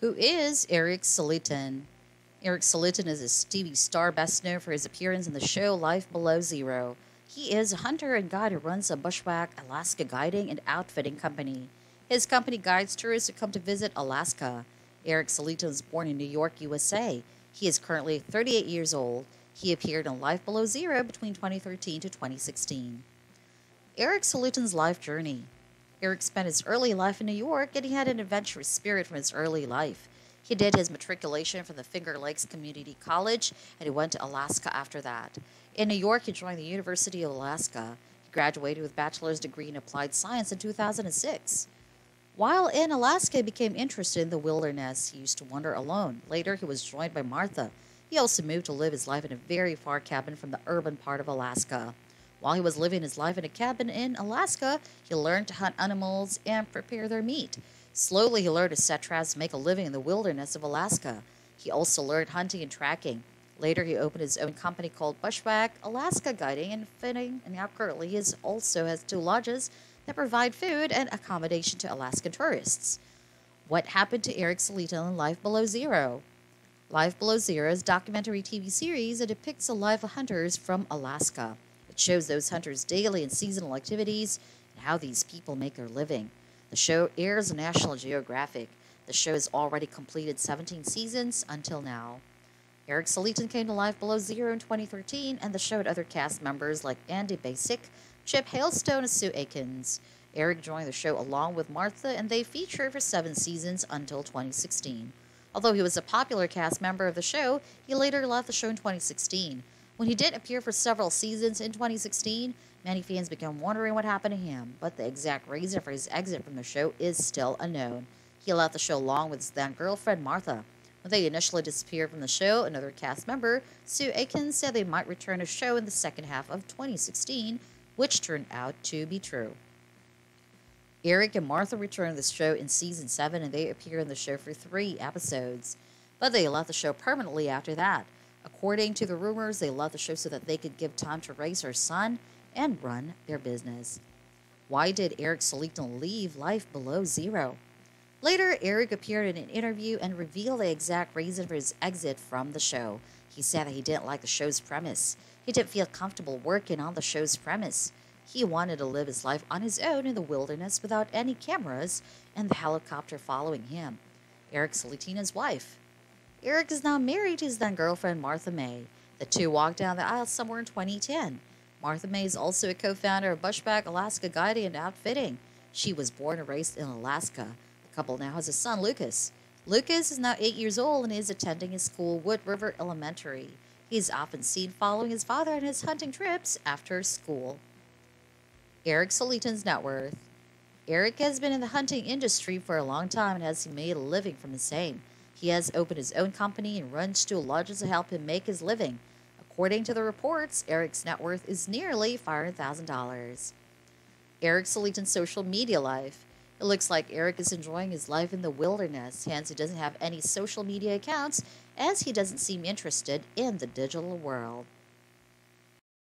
Who is Erik Salitan? Erik Salitan is a TV star best known for his appearance in the show Life Below Zero. He is a hunter and guide who runs a bushwhack Alaska guiding and outfitting company. His company guides tourists who come to visit Alaska. Erik Salitan was born in New York, USA. He is currently 38 years old. He appeared in Life Below Zero between 2013 to 2016. Erik Salitan's life journey. Erik spent his early life in New York and he had an adventurous spirit from his early life. He did his matriculation from the Finger Lakes Community College and he went to Alaska after that. In New York, he joined the University of Alaska. He graduated with a bachelor's degree in applied science in 2006. While in Alaska, he became interested in the wilderness. He used to wander alone. Later, he was joined by Martha. He also moved to live his life in a very far cabin from the urban part of Alaska. While he was living his life in a cabin in Alaska, he learned to hunt animals and prepare their meat. Slowly, he learned to set traps to make a living in the wilderness of Alaska. He also learned hunting and tracking. Later, he opened his own company called Bushwhack Alaska Guiding and Fitting, and now currently he also has two lodges that provide food and accommodation to Alaskan tourists. What happened to Erik Salitan in Life Below Zero? Life Below Zero is a documentary TV series that depicts the life of hunters from Alaska. It shows those hunters' daily and seasonal activities and how these people make their living. The show airs on National Geographic. The show has already completed 17 seasons until now. Erik Salitan came to Life Below Zero in 2013, and the show had other cast members like Andy Bassich, Chip Hailstone, and Sue Aikens. Erik joined the show along with Martha, and they featured for seven seasons until 2016. Although he was a popular cast member of the show, he later left the show in 2016. When he did appear for several seasons in 2016, many fans began wondering what happened to him, but the exact reason for his exit from the show is still unknown. He left the show along with his then girlfriend Martha. When they initially disappeared from the show, another cast member, Sue Aikens, said they might return to show in the second half of 2016, which turned out to be true. Erik and Martha returned to the show in season 7 and they appear in the show for three episodes, but they left the show permanently after that. According to the rumors, they left the show so that they could give time to raise her son and run their business. Why did Erik Salitan leave Life Below Zero? Later, Erik appeared in an interview and revealed the exact reason for his exit from the show. He said that he didn't like the show's premise. He didn't feel comfortable working on the show's premise. He wanted to live his life on his own in the wilderness without any cameras and the helicopter following him. Erik Salitan's wife. Erik is now married to his then girlfriend, Martha Mae. The two walked down the aisle somewhere in 2010. Martha Mae is also a co founder of Bushwhack Alaska Guiding and Outfitting. She was born and raised in Alaska. The couple now has a son, Lucas. Lucas is now eight years old and is attending his school, Wood River Elementary. He is often seen following his father on his hunting trips after school. Erik Salitan's net worth. Erik has been in the hunting industry for a long time and has made a living from the same. He has opened his own company and runs two lodges to help him make his living. According to the reports, Erik's net worth is nearly $500,000. Erik Salitan's social media life. It looks like Erik is enjoying his life in the wilderness, hence, he doesn't have any social media accounts as he doesn't seem interested in the digital world.